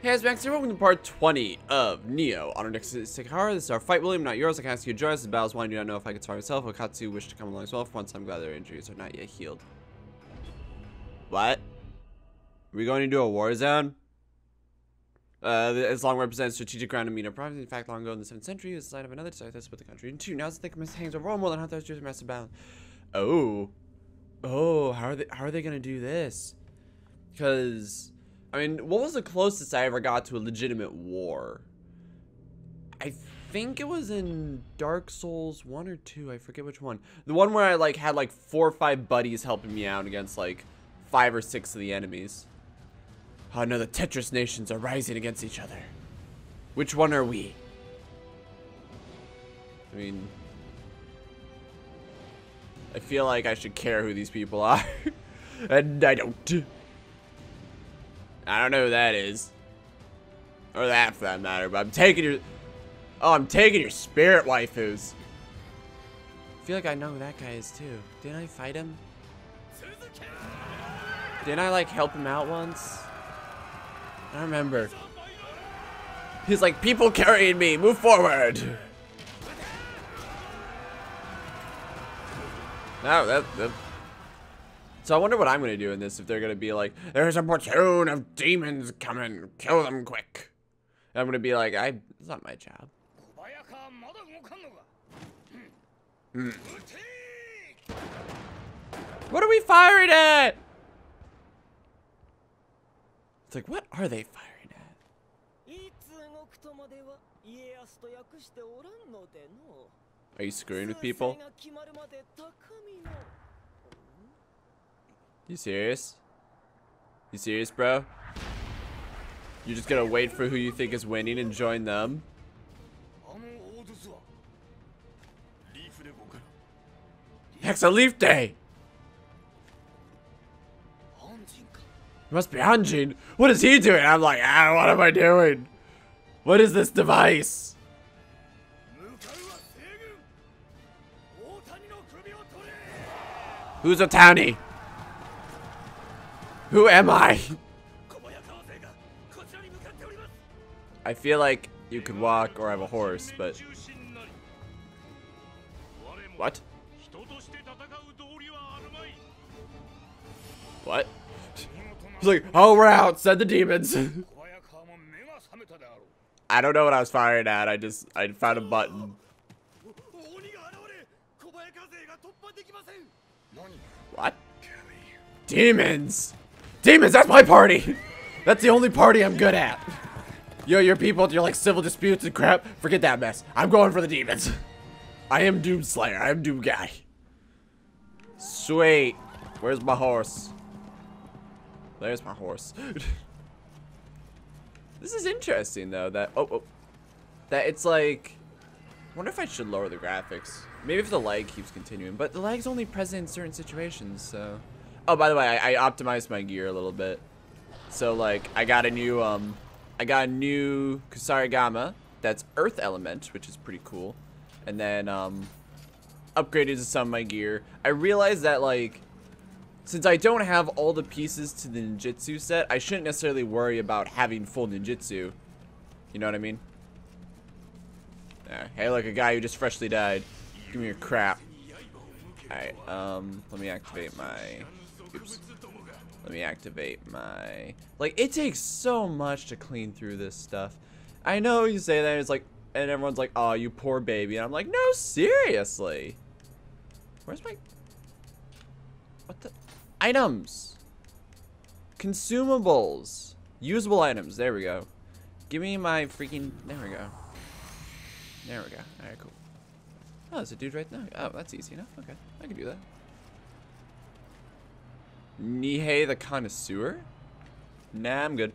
Hey, it's Max here. Welcome to part 20 of Nioh on our next Sekigahara. This is our fight, William, not yours. I can ask you to join us. The battle's one. I do not know if I can survive myself. Okatsu wish to come along as well. For once, I'm glad their injuries are not yet healed. What? Are we going into a war zone? Uh, as long represents strategic ground Amino province. In fact, long ago in the 7th century, it was the site of another site that split the country in two. Now it's the thick hangs Rome more than 100,000 years of massive battle. Oh. Oh, how are they, how are they going to do this? Because... I mean, what was the closest I ever got to a legitimate war? I think it was in Dark Souls 1 or 2. I forget which one. The one where I like had like four or five buddies helping me out against like five or six of the enemies. Oh no, the Tetris nations are rising against each other. Which one are we? I mean, I feel like I should care who these people are. and I don't. I don't know who that is. Or that for that matter, but I'm taking your... Oh, I'm taking your spirit waifus. I feel like I know who that guy is too. Didn't I fight him? Didn't I like help him out once? I don't remember. He's like, people carrying me, move forward. No, that, that so I wonder what I'm going to do in this, if they're going to be like, there's a platoon of demons coming, kill them quick. And I'm going to be like, I, it's not my job. Hmm. What are we firing at? It's like, what are they firing at? Are you screwing with people? You serious? You serious, bro? You're just gonna wait for who you think is winning and join them? Hexa Leaf Day! It must be Anjin. What is he doing? I'm like, ah, what am I doing? What is this device? Who's Otani? Who am I? I feel like you could walk or have a horse, but... What? What? He's like, oh, we're out, said the demons. I don't know what I was firing at, I just, I found a button. What? Demons! Demons, that's my party! That's the only party I'm good at. Yo, your people, you're like civil disputes and crap. Forget that mess. I'm going for the demons. I am Doom Slayer. I am Doom Guy. Sweet. Where's my horse? There's my horse. this is interesting, though, that... Oh, oh. That it's like... I wonder if I should lower the graphics. Maybe if the lag keeps continuing. But the lag's only present in certain situations, so... Oh, by the way, I, I optimized my gear a little bit. So, like, I got a new, um, I got a new Kusarigama that's Earth Element, which is pretty cool. And then, um, upgraded to some of my gear. I realized that, like, since I don't have all the pieces to the ninjutsu set, I shouldn't necessarily worry about having full ninjutsu. You know what I mean? Yeah. Hey, look, a guy who just freshly died. Give me your crap. Alright, um, let me activate my Oops. Let me activate my... Like, it takes so much to clean through this stuff. I know you say that, it's like, and everyone's like, oh, you poor baby. And I'm like, no, seriously. Where's my... What the... Items. Consumables. Usable items. There we go. Give me my freaking... There we go. There we go. Alright, cool. Oh, there's a dude right there. Oh, that's easy enough. Okay, I can do that. Nihei the Connoisseur? Nah, I'm good.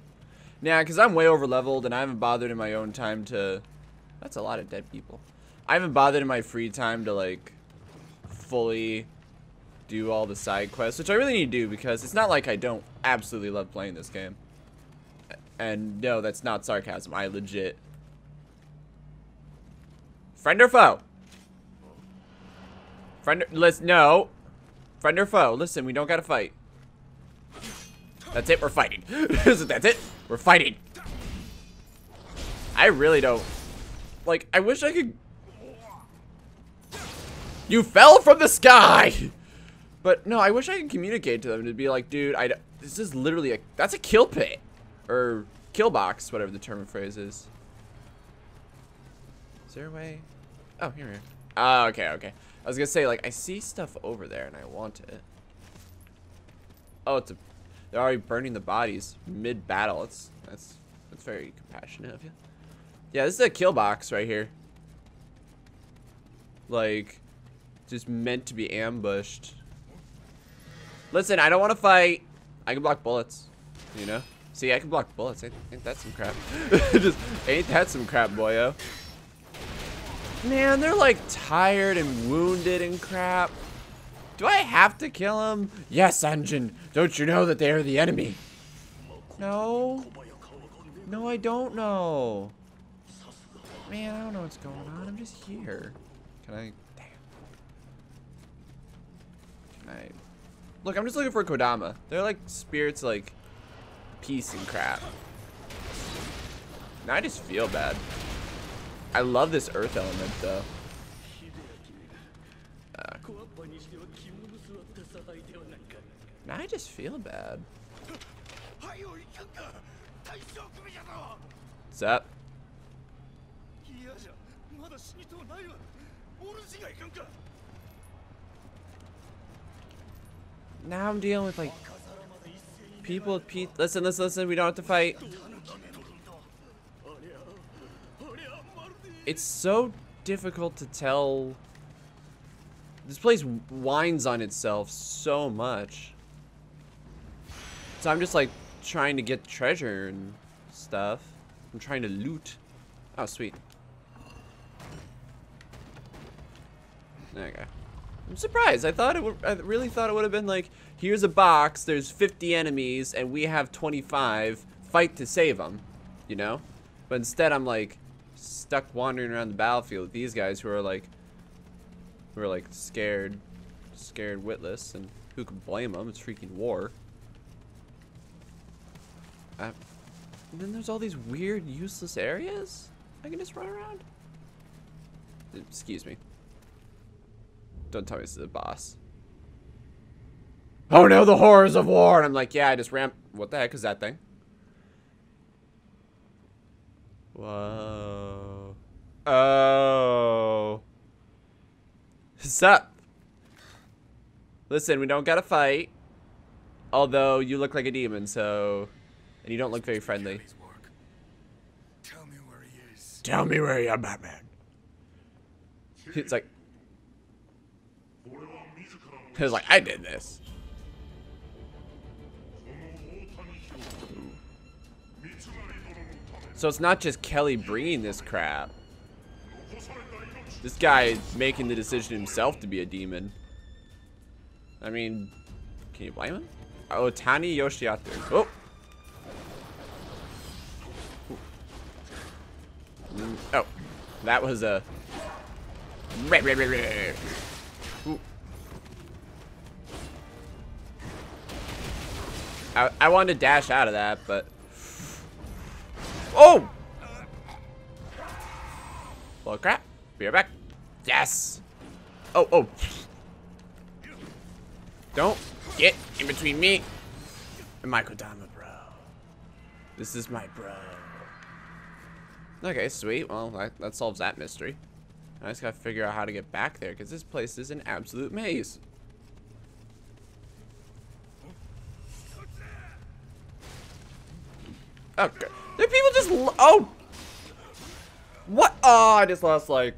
Nah, because I'm way over leveled and I haven't bothered in my own time to... That's a lot of dead people. I haven't bothered in my free time to, like, fully do all the side quests, which I really need to do because it's not like I don't absolutely love playing this game. And no, that's not sarcasm. I legit... Friend or foe? Friend or... Listen, no. Friend or foe? Listen, we don't gotta fight. That's it, we're fighting. That's it, we're fighting. I really don't. Like, I wish I could. You fell from the sky! But no, I wish I could communicate to them to be like, dude, I. This is literally a. That's a kill pit. Or kill box, whatever the term of phrase is. Is there a way? Oh, here, here. Oh, ah, okay, okay. I was gonna say, like, I see stuff over there and I want it. Oh, it's a. They're already burning the bodies mid-battle. It's that's that's very compassionate of you. Yeah, this is a kill box right here. Like, just meant to be ambushed. Listen, I don't want to fight. I can block bullets. You know? See, I can block bullets. Ain't, ain't that some crap? just ain't that some crap, boyo? Man, they're like tired and wounded and crap. Do I have to kill him? Yes, Anjin. Don't you know that they are the enemy? No. No, I don't know. Man, I don't know what's going on. I'm just here. Can I? Damn. Can I? Look, I'm just looking for Kodama. They're like spirits, like peace and crap. Now I just feel bad. I love this earth element though. Now I just feel bad. What's up? Now I'm dealing with like people Pete. Listen, listen, listen. We don't have to fight. It's so difficult to tell. This place whines on itself so much. So I'm just like trying to get treasure and stuff. I'm trying to loot. Oh, sweet. There you go. I'm surprised. I thought it would. I really thought it would have been like, here's a box. There's 50 enemies, and we have 25. Fight to save them, you know. But instead, I'm like stuck wandering around the battlefield with these guys who are like, who are like scared, scared witless, and who can blame them? It's freaking war. And then there's all these weird, useless areas I can just run around. Excuse me. Don't tell me this is a boss. Oh no, the horrors of war! And I'm like, yeah, I just ran. What the heck is that thing? Whoa. Oh. Sup? Listen, we don't gotta fight. Although, you look like a demon, so... And you don't look very friendly. Tell me where he is. Tell me where you are, Batman. It's like... It's like, I did this. So it's not just Kelley bringing this crap. This guy is making the decision himself to be a demon. I mean, can you blame him? Oh, Tani Yoshiatu. Oh! Oh, that was a... Ooh. I, I wanted to dash out of that, but... Oh! Well, crap. Be right back. Yes! Oh, oh. Don't get in between me and my Kodama, bro. This is my bro. Okay, sweet. Well, that, that solves that mystery. I just gotta figure out how to get back there, because this place is an absolute maze. Okay. There people just oh. What? Oh, I just lost like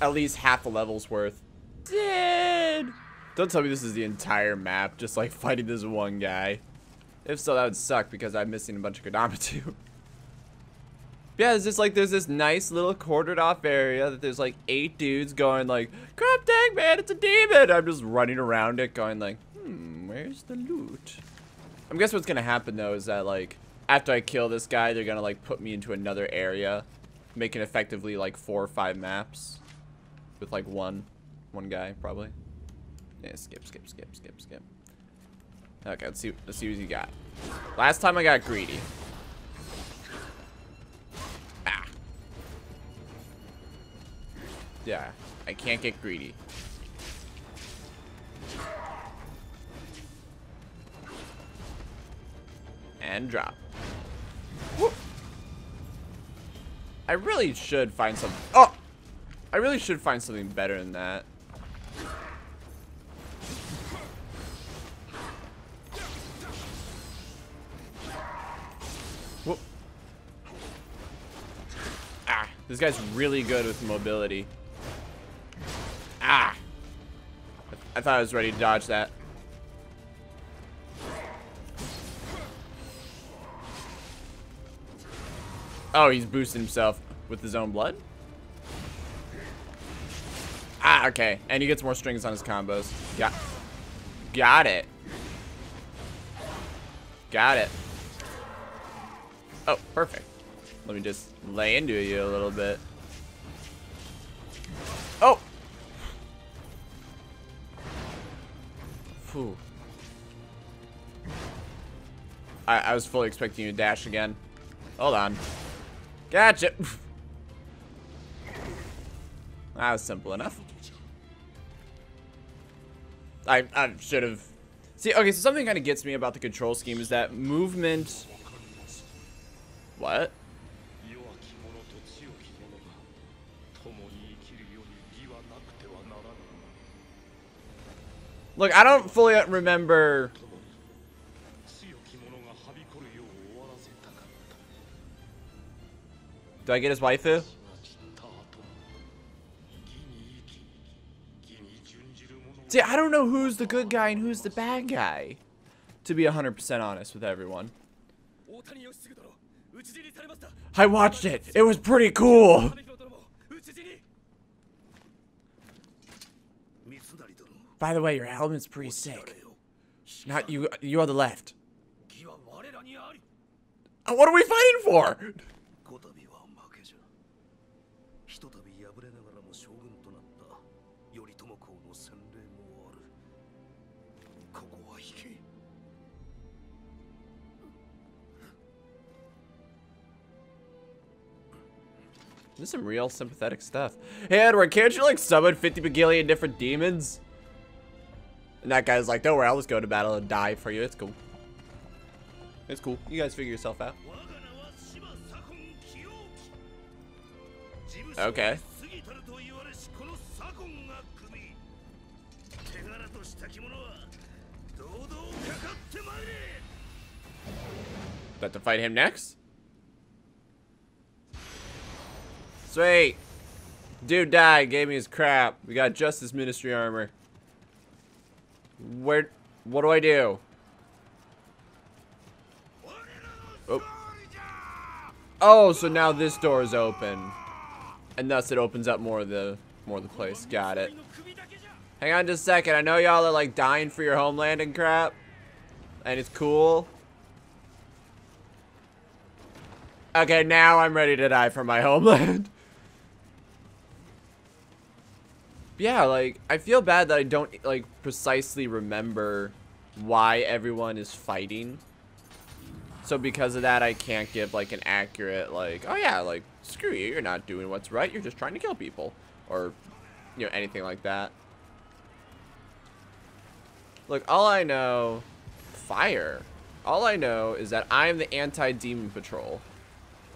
at least half a level's worth. Dead. Don't tell me this is the entire map, just like fighting this one guy. If so, that would suck because I'm missing a bunch of Kodama too. Yeah, it's just like there's this nice little quartered off area that there's like eight dudes going like, crap dang man, it's a demon. I'm just running around it going like, hmm, where's the loot? I'm guessing what's gonna happen though is that like after I kill this guy, they're gonna like put me into another area, making effectively like four or five maps with like one, one guy probably. Yeah, skip, skip, skip, skip, skip. Okay, let's see, let's see what you got. Last time I got greedy. Yeah, I can't get greedy. And drop. Whoop. I really should find some. Oh! I really should find something better than that. Whoop. Ah, this guy's really good with mobility. I, thought I was ready to dodge that. Oh, he's boosting himself with his own blood? Ah, okay. And he gets more strings on his combos. Yeah. Got it. Got it. Oh, perfect. Let me just lay into you a little bit. I, I was fully expecting you to dash again. Hold on. Gotcha. that was simple enough. I, I should have. See, okay, so something kind of gets me about the control scheme is that movement. What? Look, I don't fully remember... Do I get his waifu? See, I don't know who's the good guy and who's the bad guy. To be 100% honest with everyone. I watched it. It was pretty cool. By the way, your helmet's pretty sick. Not you, you on the left. Uh, what are we fighting for? This is some real sympathetic stuff. Hey, Edward, can't you, like, summon 50 Megillion different demons? And that guy's like, don't worry, I'll just go to battle and die for you. It's cool. It's cool. You guys figure yourself out. Okay. About to fight him next? Sweet. Dude died, gave me his crap. We got Justice Ministry armor. Where... What do I do? Oh. Oh, so now this door is open. And thus it opens up more of the more of the place. Got it. Hang on just a second. I know y'all are like dying for your homeland and crap. And it's cool. Okay, now I'm ready to die for my homeland. Yeah, like, I feel bad that I don't, like, precisely remember why everyone is fighting. So because of that, I can't give, like, an accurate, like, oh yeah, like, screw you, you're not doing what's right, you're just trying to kill people. Or, you know, anything like that. Look, all I know, fire. All I know is that I'm the anti-demon patrol.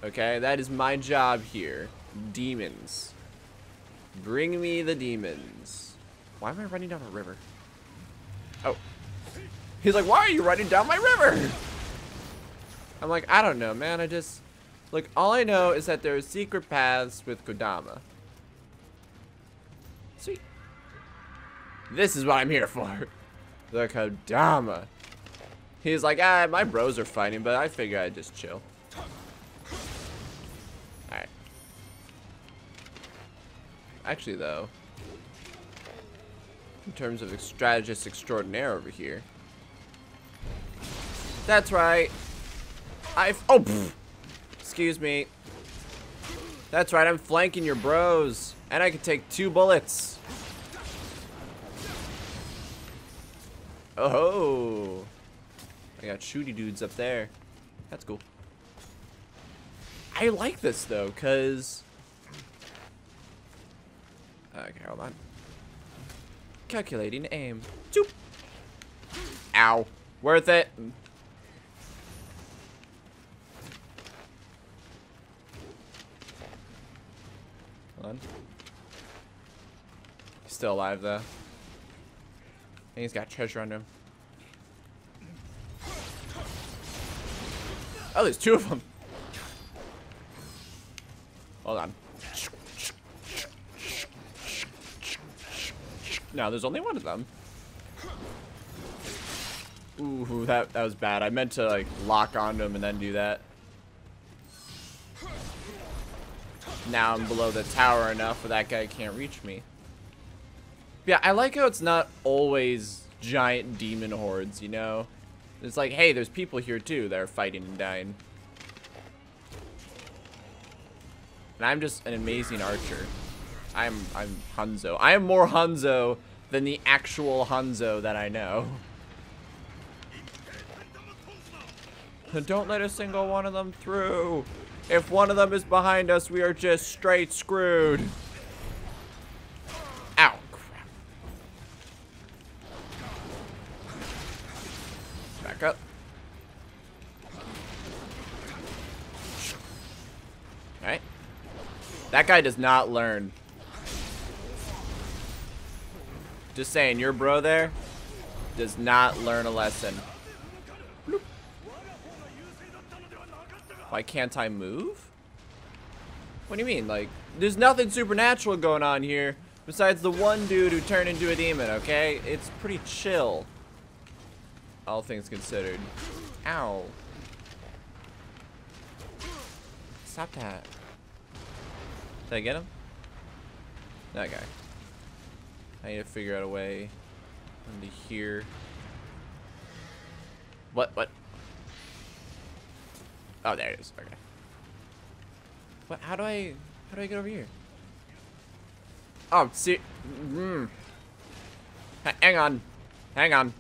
Okay, that is my job here. Demons. Bring me the demons. Why am I running down a river? Oh. He's like, why are you running down my river? I'm like, I don't know, man. I just... Like, all I know is that there are secret paths with Kodama. Sweet. This is what I'm here for. The Kodama. He's like, ah, my bros are fighting, but I figure I'd just chill. Actually, though, in terms of strategist extraordinaire over here, that's right. I've, oh, pff. excuse me. That's right, I'm flanking your bros. And I can take two bullets. Oh. I got shooty dudes up there. That's cool. I like this though, cause Okay, hold on. Calculating aim. Zoop. Ow. Worth it. Hold on. He's still alive though. And he's got treasure under him. Oh, there's two of them. Hold on. No, there's only one of them. Ooh, that that was bad. I meant to like lock onto him and then do that. Now I'm below the tower enough where that guy can't reach me. Yeah, I like how it's not always giant demon hordes, you know? It's like, hey, there's people here too that are fighting and dying. And I'm just an amazing archer. I'm I'm Hanzo. I am more Hanzo than the actual Hanzo that I know. Don't let a single one of them through. If one of them is behind us, we are just straight screwed. Ow, crap. Back up. Alright. That guy does not learn. Just saying, your bro there does not learn a lesson. Bloop. Why can't I move? What do you mean? Like, there's nothing supernatural going on here besides the one dude who turned into a demon, okay? It's pretty chill. All things considered. Ow. Stop that. Did I get him? Okay. I need to figure out a way into here. What? What? Oh, there it is. Okay. What? How do I? How do I get over here? Oh, see. Mm. Hang on. Hang on.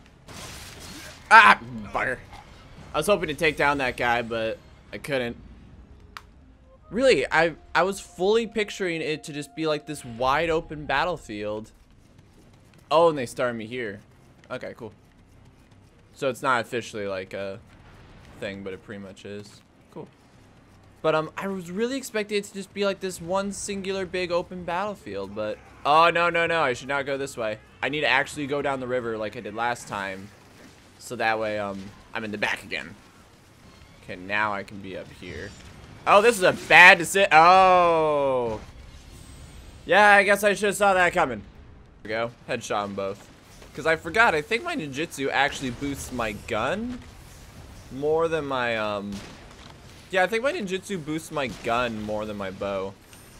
Ah, bugger. I was hoping to take down that guy, but I couldn't. Really, I I was fully picturing it to just be like this wide open battlefield. Oh, and they started me here. Okay, cool. So it's not officially like a thing, but it pretty much is. Cool. But um, I was really expecting it to just be like this one singular big open battlefield, but oh no no no! I should not go this way. I need to actually go down the river like I did last time, so that way um I'm in the back again. Okay, now I can be up here. Oh, this is a bad decision. Oh. Yeah, I guess I should have saw that coming. We go. Headshot them both. Because I forgot, I think my ninjutsu actually boosts my gun more than my, um... Yeah, I think my ninjutsu boosts my gun more than my bow.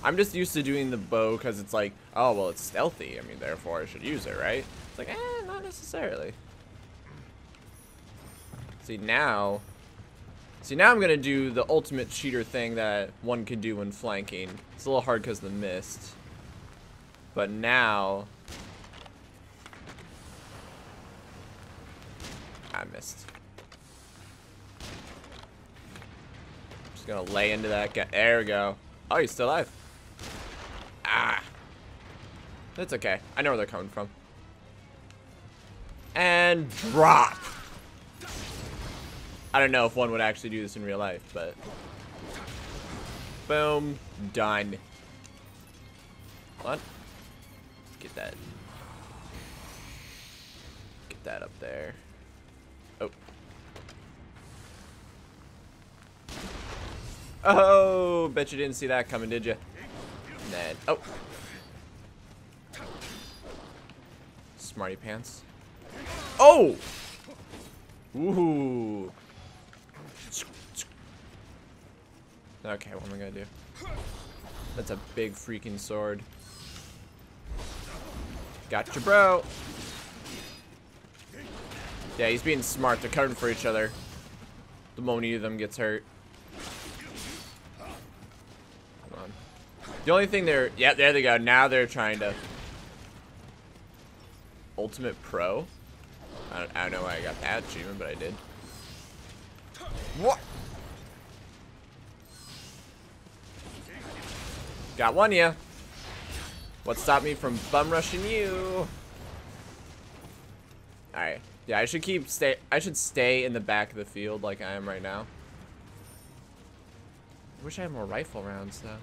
I'm just used to doing the bow because it's like, oh, well, it's stealthy. I mean, therefore I should use it, right? It's like, eh, not necessarily. See, now... See, now I'm going to do the ultimate cheater thing that one could do when flanking. It's a little hard because of the mist. But now... I missed. Just gonna lay into that guy. There we go. Oh, he's still alive. Ah. That's okay. I know where they're coming from. And drop. I don't know if one would actually do this in real life, but... Boom. Done. What? Get that. Get that up there. Oh. Oh, bet you didn't see that coming, did you? Then, oh. Smarty pants. Oh! Ooh. Okay, what am I gonna do? That's a big freaking sword. Gotcha, bro. Yeah, he's being smart. They're covering for each other. The moment either of them gets hurt. Come on. The only thing they're... Yeah, there they go. Now they're trying to... Ultimate Pro? I don't, I don't know why I got that achievement, but I did. What? Got one, yeah. What stopped me from bum rushing you? Alright. Yeah, I should keep stay I should stay in the back of the field like I am right now. Wish I had more rifle rounds though.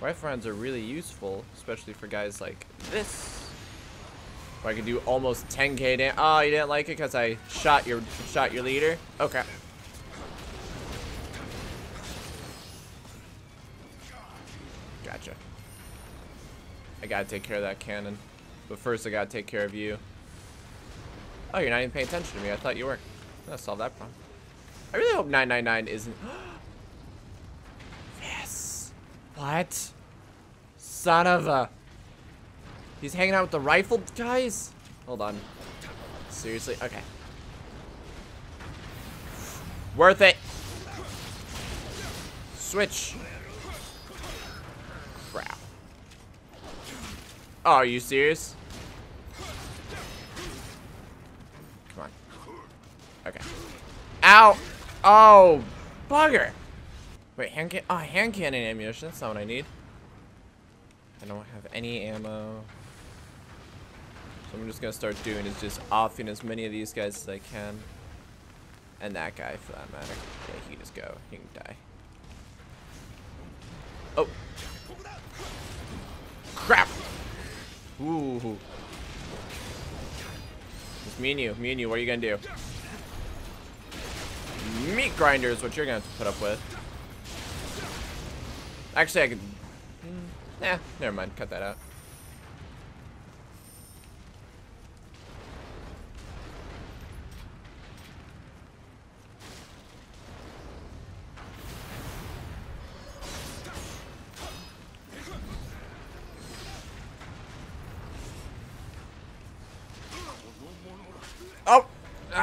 Rifle rounds are really useful, especially for guys like this. Where I can do almost 10k damage. Oh, you didn't like it because I shot your shot your leader? Okay. Gotcha. I gotta take care of that cannon. But first I gotta take care of you. Oh, you're not even paying attention to me. I thought you were. I'll solve that problem. I really hope 999 isn't... yes! What? Son of a... He's hanging out with the rifled guys? Hold on. Seriously? Okay. Worth it! Switch! Crap. Oh, are you serious? Come on. Okay. Ow! Oh, bugger! Wait, hand can- oh, hand cannon ammunition. That's not what I need. I don't have any ammo. So I'm just gonna start doing is just offing as many of these guys as I can. And that guy, for that matter. Yeah, he can just go. He can die. Oh. Crap! Ooh. It's me and you. Me and you. What are you gonna do? Meat grinder is what you're have to put up with. Actually, I could... Mm, eh, never mind. Cut that out.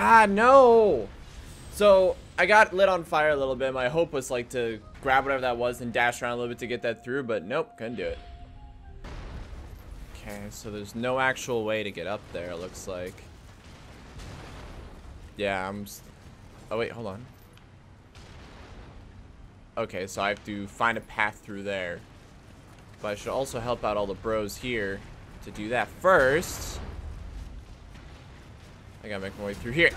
Ah, no! So, I got lit on fire a little bit. My hope was, like, to grab whatever that was and dash around a little bit to get that through, but nope, couldn't do it. Okay, so there's no actual way to get up there, it looks like. Yeah, I'm... Oh, wait, hold on. Okay, so I have to find a path through there. But I should also help out all the bros here to do that first. I gotta make my way through here.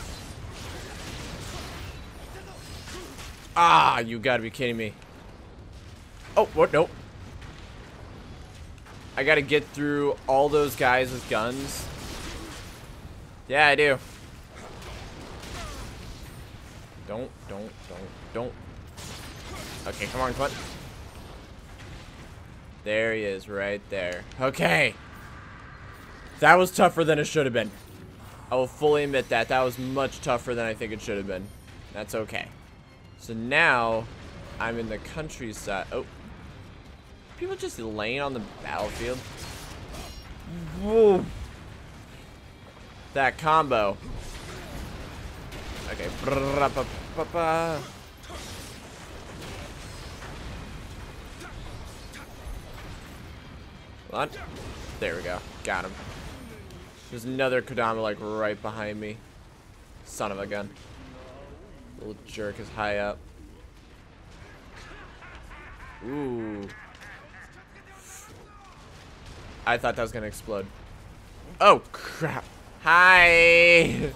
Ah, you gotta be kidding me. Oh, what? Nope. I gotta get through all those guys with guns. Yeah, I do. Don't, don't, don't, don't. Okay, come on, come on. There he is, right there. Okay. That was tougher than it should have been. I will fully admit that. That was much tougher than I think it should have been. That's okay. So now, I'm in the countryside. Oh. People just laying on the battlefield. Whoa. That combo. Okay. There we go. Got him. There's another Kodama like right behind me. Son of a gun. Little jerk is high up. Ooh. I thought that was gonna explode. Oh crap. Hi.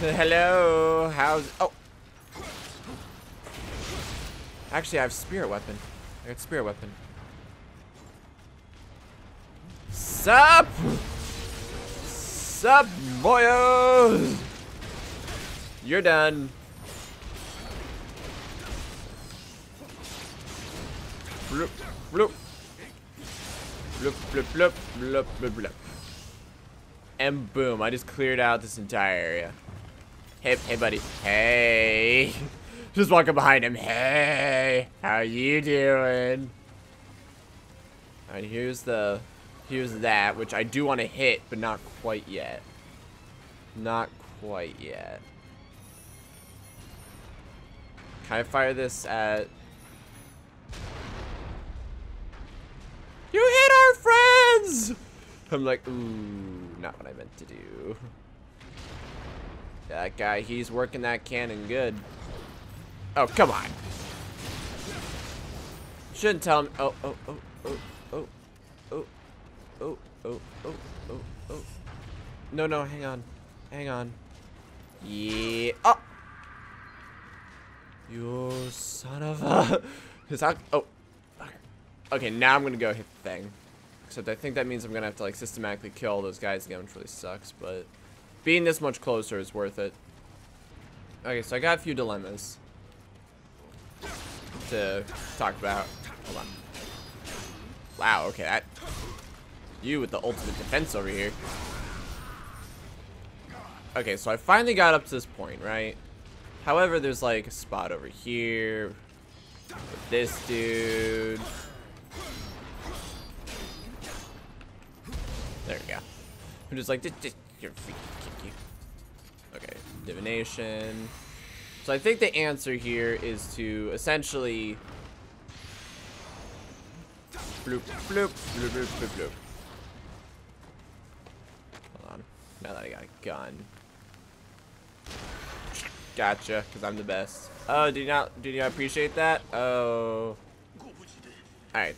Hello. How's oh Actually I have spirit weapon. I got spirit weapon. Sup? Sup, boyos? You're done. Bloop, bloop. Bloop, bloop, bloop, bloop, bloop, bloop. And boom, I just cleared out this entire area. Hey, hey, buddy. Hey. Just walking behind him. Hey, how you doing? Alright, here's the, here's that, which I do want to hit, but not quite yet. Not quite yet. Can I fire this at... You hit our friends! I'm like, ooh, not what I meant to do. That guy, he's working that cannon good. Oh, come on. Shouldn't tell him. Oh, oh, oh, oh. Oh, oh, oh, oh, oh. No, no, hang on. Hang on. Yeah. Oh! You son of a... Is that... Oh. Okay, now I'm gonna go hit the thing. Except I think that means I'm gonna have to, like, systematically kill all those guys again, which really sucks, but... Being this much closer is worth it. Okay, so I got a few dilemmas to talk about. Hold on. Wow, okay, that... You with the ultimate defense over here. Okay, so I finally got up to this point, right? However, there's like a spot over here with this dude. There we go. I'm just like, kick you. Okay, divination. So I think the answer here is to essentially bloop bloop bloop bloop bloop bloop. Hold on. Now that I got a gun. Gotcha, because I'm the best. Oh, do you not did you appreciate that? Oh. Alright.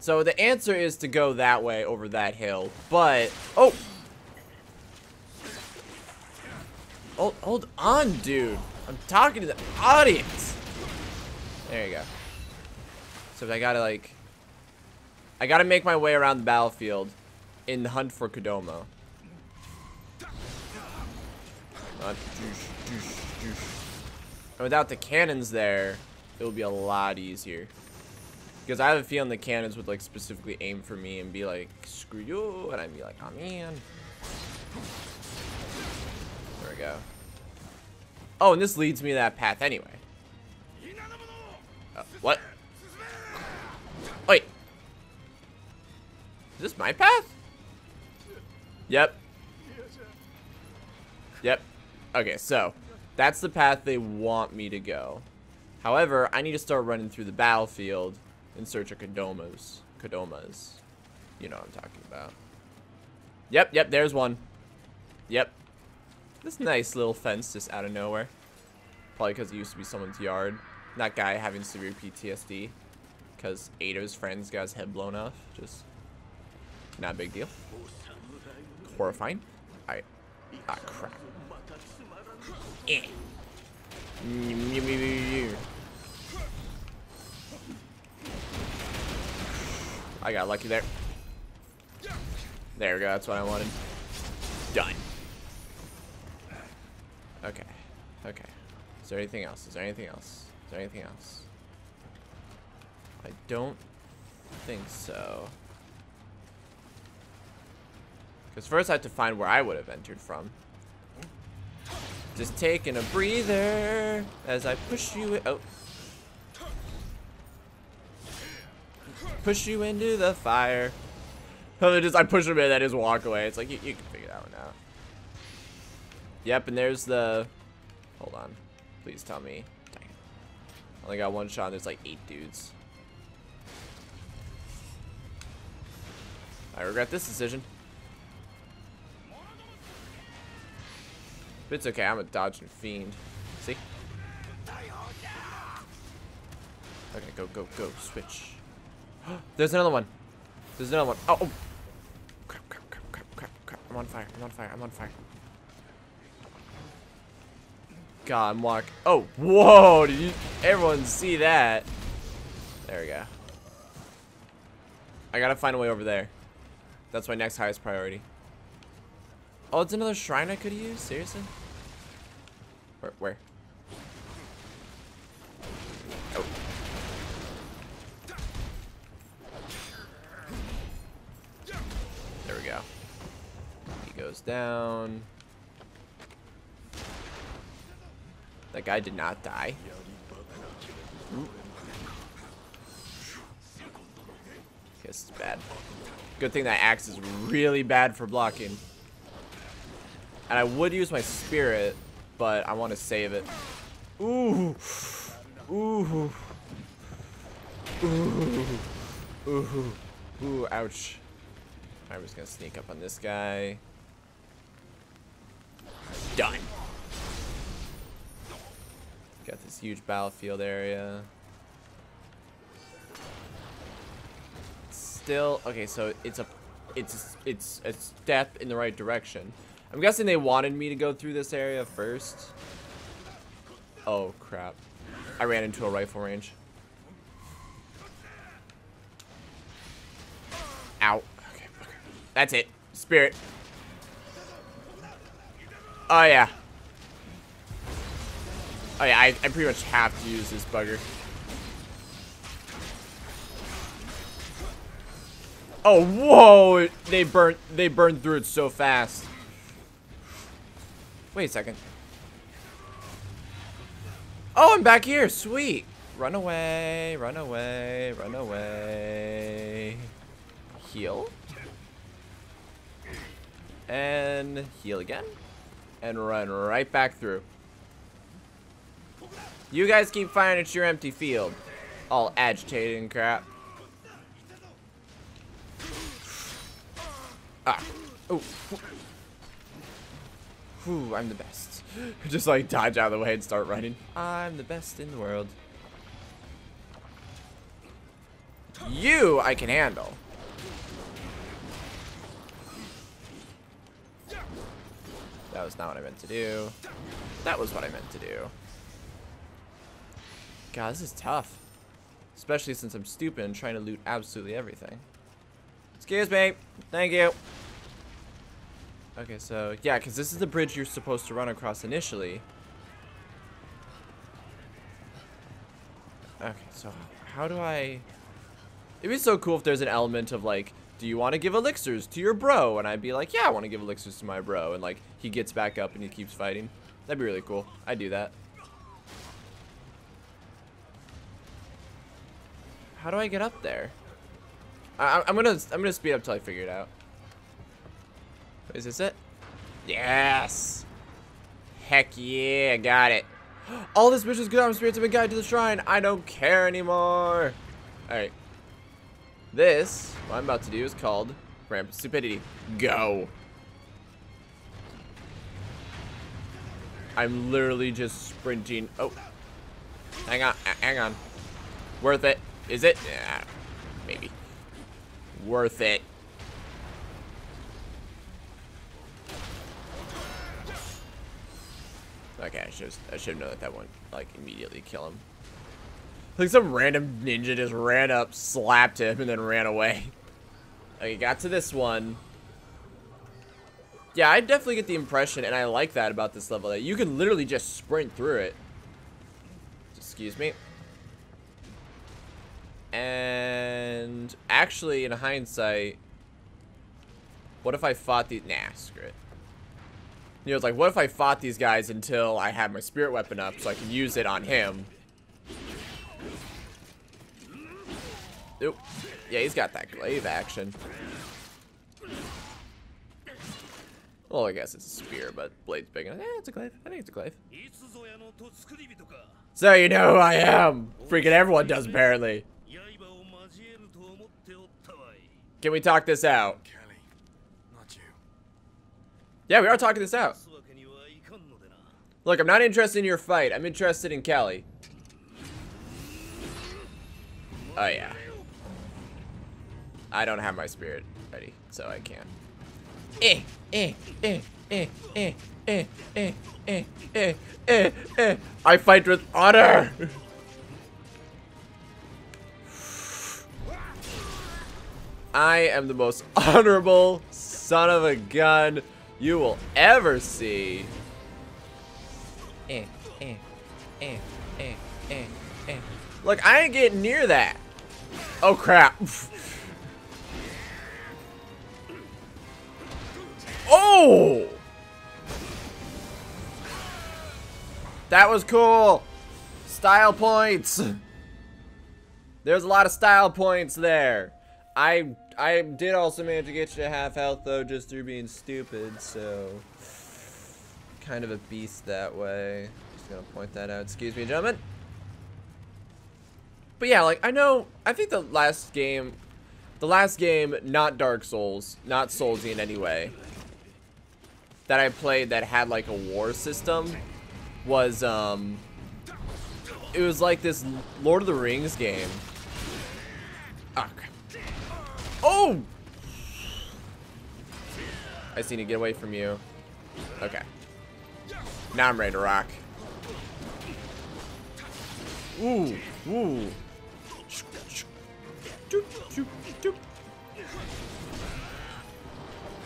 So the answer is to go that way over that hill. But oh Hold, hold on, dude. I'm talking to the audience. There you go. So I gotta like, I gotta make my way around the battlefield in the hunt for Kodama. Uh, and without the cannons there, it would be a lot easier. Because I have a feeling the cannons would like specifically aim for me and be like, screw you, and I'd be like, oh man. There we go. Oh, and this leads me to that path anyway. Uh, what? Wait. Is this my path? Yep. Yep. Okay, so that's the path they want me to go. However, I need to start running through the battlefield in search of Kodomas. Kodomas. You know what I'm talking about. Yep, yep, there's one. Yep. This nice little fence just out of nowhere. Probably because it used to be someone's yard. That guy having severe PTSD. Because eight of his friends got his head blown off. Just not a big deal. Horrifying. Alright. Ah, crap. Eh. I got lucky there. There we go, that's what I wanted. Done. Okay. Okay. Is there anything else? Is there anything else? Is there anything else? I don't think so. Because first I have to find where I would have entered from. Just taking a breather as I push you. Oh. Push you into the fire. Oh, just I push him in, that is walk away. It's like you, you can figure that one out. Yep, and there's the. Hold on. Please tell me. Dang. Only got one shot. There's like eight dudes. I regret this decision. But it's okay, I'm a dodging fiend. See? Okay, go, go, go. Switch. There's another one. There's another one. Oh, oh. Crap, crap, crap, crap, crap, crap. I'm on fire. I'm on fire. I'm on fire. God, I'm walking. Oh, whoa. Did you, everyone see that? There we go. I gotta find a way over there. That's my next highest priority. Oh, it's another shrine I could use? Seriously? Where? Where? Oh. There we go. He goes down. That guy did not die. Guess it's bad. Good thing that axe is really bad for blocking. And I would use my spirit, but I want to save it. Ooh. Ooh. Ooh. Ooh. Ooh, ouch. I'm just gonna sneak up on this guy. Done. Got this huge battlefield area. still okay. So it's a, it's it's a step in the right direction. I'm guessing they wanted me to go through this area first. Oh crap! I ran into a rifle range. Okay, okay. That's it. Spirit. Oh yeah. Oh yeah, I, I pretty much have to use this bugger. Oh, whoa! They burnt, they burned through it so fast. Wait a second. Oh, I'm back here. Sweet. Run away, run away, run away. Heal. And heal again. And run right back through. You guys keep firing at your empty field. All agitated and crap. Ah. Oh. Whew, I'm the best. Just like dodge out of the way and start running. I'm the best in the world. You, I can handle. That was not what I meant to do. That was what I meant to do. God, this is tough. Especially since I'm stupid and trying to loot absolutely everything. Excuse me. Thank you. Okay, so, yeah, because this is the bridge you're supposed to run across initially. Okay, so how do I... It'd be so cool if there's an element of, like, do you want to give elixirs to your bro? And I'd be like, yeah, I want to give elixirs to my bro. And, like, he gets back up and he keeps fighting. That'd be really cool. I'd do that. How do I get up there? I, I'm gonna I'm gonna speed up till I figure it out. Is this it? Yes. Heck yeah, got it. All this is good. I'm spirits have been guided to the shrine. I don't care anymore. All right. This, what I'm about to do, is called Rampant Stupidity. Go. I'm literally just sprinting. Oh. Hang on. Hang on. Worth it. Is it? Yeah, maybe. Worth it. Okay, I should I should know that that won't like immediately kill him. Like some random ninja just ran up, slapped him, and then ran away. Okay, got to this one. Yeah, I definitely get the impression, and I like that about this level, that you can literally just sprint through it. Excuse me. And actually, in hindsight, what if I fought the... Nah, screw it. You know, it's like, what if I fought these guys until I had my spirit weapon up so I can use it on him? Nope. Yeah, he's got that glaive action. Well, I guess it's a spear, but blade's big enough. Yeah, it's a glaive. I think it's a glaive. So you know who I am! Freaking everyone does, apparently. Can we talk this out? Yeah, we are talking this out. Look, I'm not interested in your fight. I'm interested in Kelley. Oh, yeah. I don't have my spirit ready, so I can't. Eh, eh, eh, eh, eh, eh, eh, eh, eh, eh, eh. I fight with honor! I am the most honorable son of a gun you will ever see. Eh, eh, eh, eh, eh, eh. Look, I ain't getting near that. Oh crap. oh! That was cool. Style points. There's a lot of style points there. I I did also manage to get you to half health though just through being stupid, so kind of a beast that way. Just gonna point that out. Excuse me, gentlemen. But yeah, like I know I think the last game the last game, not Dark Souls, not Soulsy in any way, that I played that had like a war system was um it was like this Lord of the Rings game. Oh! I just need to get away from you. Okay. Now I'm ready to rock. Ooh, ooh.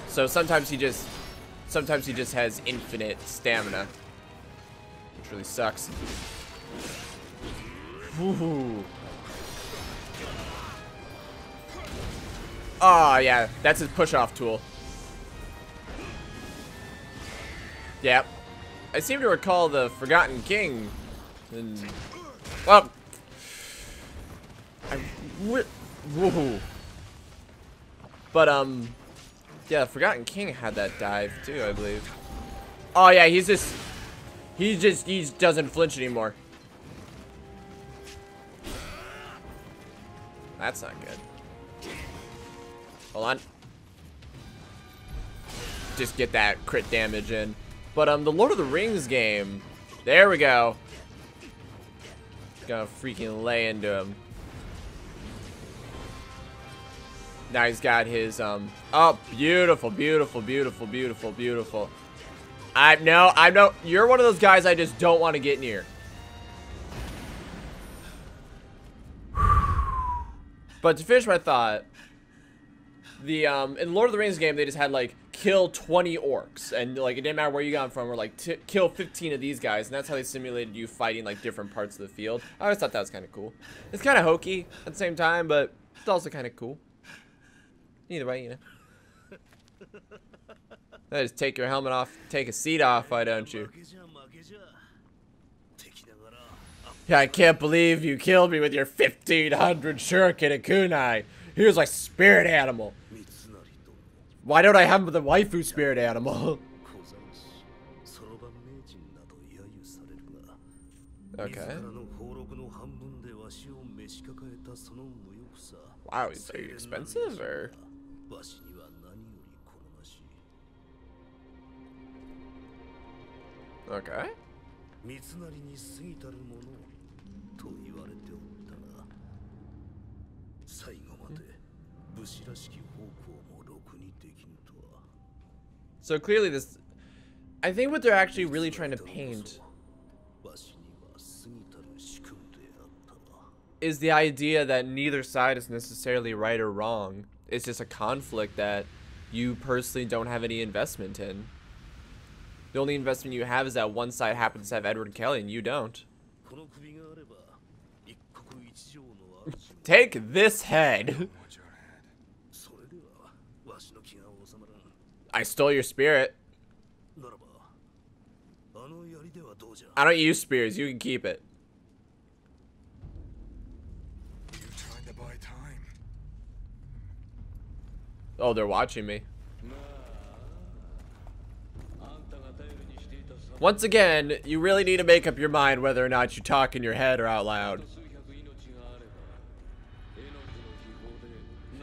So sometimes he just, sometimes he just has infinite stamina, which really sucks. Ooh. Oh yeah, that's his push-off tool. Yep. I seem to recall the Forgotten King. And, well, I, woohoo. But um, yeah, Forgotten King had that dive too, I believe. Oh yeah, he's just, he just, he doesn't flinch anymore. That's not good. Hold on. Just get that crit damage in. But um, the Lord of the Rings game, there we go. Gonna freaking lay into him. Now he's got his um. Oh, beautiful, beautiful, beautiful, beautiful, beautiful. I no, I know you're one of those guys I just don't want to get near. But to finish my thought, the um in Lord of the Rings game they just had like kill 20 orcs and like it didn't matter where you got them from or like kill 15 of these guys and that's how they simulated you fighting like different parts of the field. I always thought that was kind of cool. It's kind of hokey at the same time, but it's also kind of cool. Either way, you know. I just take your helmet off, take a seat off, why don't you? Yeah, I can't believe you killed me with your 1500 shuriken and kunai. He was my spirit animal. Why don't I have the waifu spirit animal? okay. Wow, is it expensive or? Okay. So clearly this, I think what they're actually really trying to paint is the idea that neither side is necessarily right or wrong. It's just a conflict that you personally don't have any investment in. The only investment you have is that one side happens to have Edward Kelley and you don't. Take this head. I stole your spirit. I don't use spears. You can keep it. Oh, they're watching me. Once again, you really need to make up your mind whether or not you talk in your head or out loud.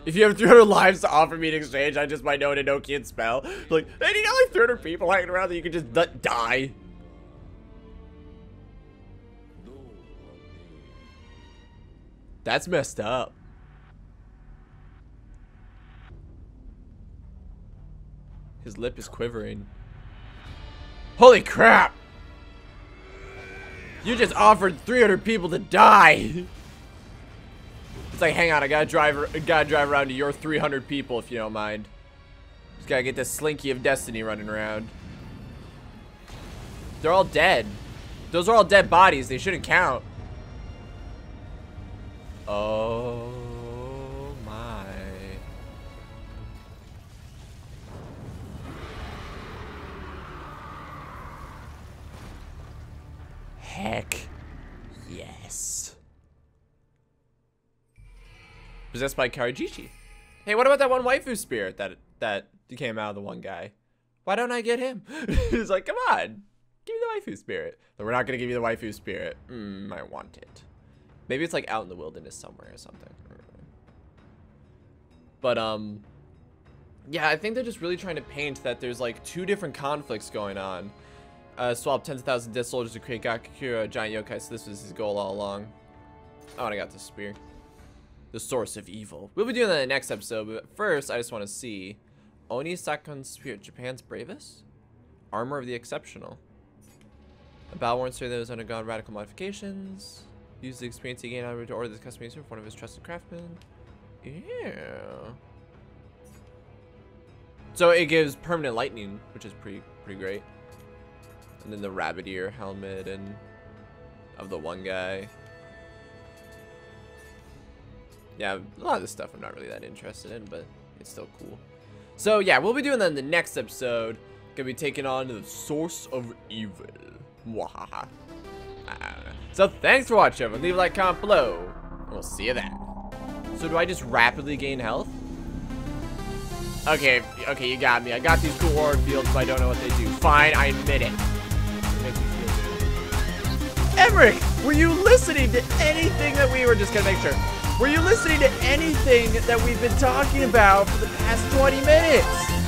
If you have 300 lives to offer me in exchange, I just might know an Enochian spell. Like, and you got like 300 people hanging around that you could just die. That's messed up. His lip is quivering. Holy crap! You just offered 300 people to die! It's like, hang on, I gotta drive, gotta drive around to your 300 people if you don't mind. Just gotta get this Slinky of Destiny running around. They're all dead. Those are all dead bodies. They shouldn't count. Oh my. Heck yes. Possessed by Karajishi. Hey, what about that one waifu spirit that that came out of the one guy? Why don't I get him? He's like, come on, give me the waifu spirit. But we're not gonna give you the waifu spirit. Mm, I want it. Maybe it's like out in the wilderness somewhere or something. But um, yeah, I think they're just really trying to paint that there's like two different conflicts going on. Uh, swap tens of thousands of dead soldiers to create Gashadokuro, a giant yokai. So this was his goal all along. Oh, and I got the spear. The source of evil. We'll be doing that in the next episode, but first, I just want to see Oni Sakon Spirit, Japan's bravest? Armor of the Exceptional. A battle worn that has undergone radical modifications. Use the experience he gained out to order this custom user for one of his trusted craftsmen. Yeah. So it gives permanent lightning, which is pretty pretty great. And then the rabbit ear helmet and of the one guy. Yeah, a lot of this stuff I'm not really that interested in, but it's still cool. So yeah, we'll be doing that in the next episode. Gonna be taking on the source of evil. Mwahaha. Ah. So thanks for watching, everyone. Leave a like, comment below, and we'll see you then. So do I just rapidly gain health? Okay, okay, you got me. I got these cool aura fields, but I don't know what they do. Fine, I admit it. Emmerich, were you listening to anything that we were just gonna make sure? Were you listening to anything that we've been talking about for the past 20 minutes?